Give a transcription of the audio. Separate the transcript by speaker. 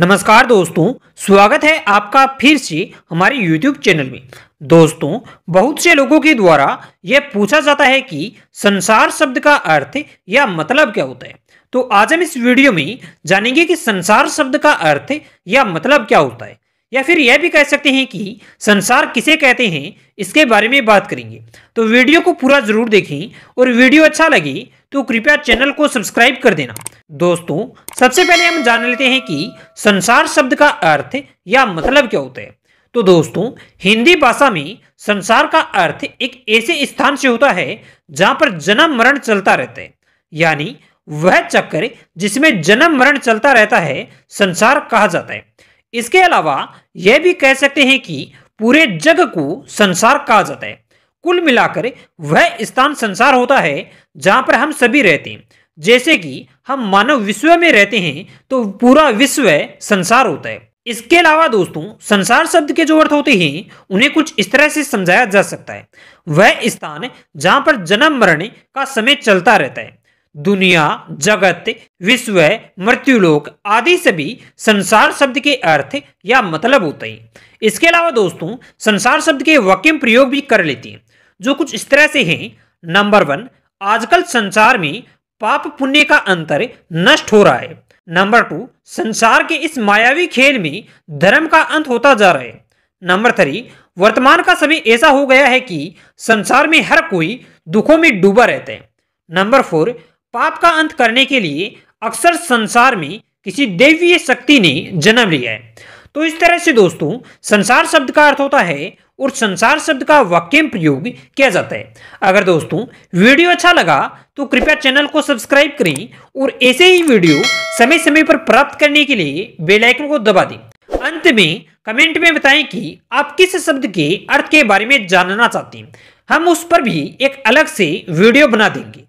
Speaker 1: नमस्कार दोस्तों, स्वागत है आपका फिर से हमारे YouTube चैनल में। दोस्तों, बहुत से लोगों के द्वारा यह पूछा जाता है कि संसार शब्द का अर्थ या मतलब क्या होता है? तो आज हम इस वीडियो में जानेंगे कि संसार शब्द का अर्थ या मतलब क्या होता है। या फिर यह भी कह सकते हैं कि संसार किसे कहते हैं, इसके बारे में बात करेंगे। तो वीडियो को पूरा ज़रूर देखें और वीडियो अच्छा लगे तो कृपया चैनल को सब्सक्राइब कर देना। दोस्तों, सबसे पहले हम जान लेते हैं कि संसार शब्द का अर्थ या मतलब क्या होता है। तो दोस्तों, हिंदी भाषा में संसार का अर्थ एक ऐसे स्थान से होता है जहाँ पर जन्म मरण चलता रहता है। यानी वह चक्कर जिसमें जन्म मरण चलता रहता है, संसार कहा जाता है। इसके अलावा यह भी कह सकते हैं कि पूरे जग को संसार कहा जाता है। कुल मिलाकर वह स्थान संसार होता है जहाँ पर हम सभी रहते हैं। जैसे कि हम मानव विश्व में रहते हैं तो पूरा विश्व संसार होता है। इसके अलावा दोस्तों, संसार शब्द के जो अर्थ होते हैं, उन्हें कुछ इस तरह से समझाया जा सकता है। वह स्थान जहाँ पर जन्म, मरण का समय चलता रहता है। दुनिया, जगत, विश्व मृत्युलोक आदि सभी संसार शब्द के अर्थ या मतलब होते हैं। इसके अलावा दोस्तों, संसार शब्द के वाक्य प्रयोग भी कर लेते हैं, जो कुछ इस तरह से हैं। नंबर वन, आजकल संसार में पाप पुण्य का अंतर नष्ट हो रहा है। नंबर टू, संसार के इस मायावी खेल में धर्म का अंत होता जा रहा है। नंबर थ्री, वर्तमान का समय ऐसा हो गया है कि संसार में हर कोई दुखों में डूबा रहता है। नंबर फोर पाप का अंत करने के लिए अक्सर संसार में किसी देवीय शक्ति ने जन्म लिया है। तो इस तरह से दोस्तों, संसार शब्द का अर्थ होता है और संसार शब्द का वाक्य प्रयोग किया जाता है। अगर दोस्तों, वीडियो अच्छा लगा तो कृपया चैनल को सब्सक्राइब करें और ऐसे ही वीडियो समय समय पर प्राप्त करने के लिए बेल आइकन को दबा दें। अंत में कमेंट में बताएँ कि आप किस शब्द के अर्थ के बारे में जानना चाहते हैं। हम उस पर भी एक अलग से वीडियो बना देंगे।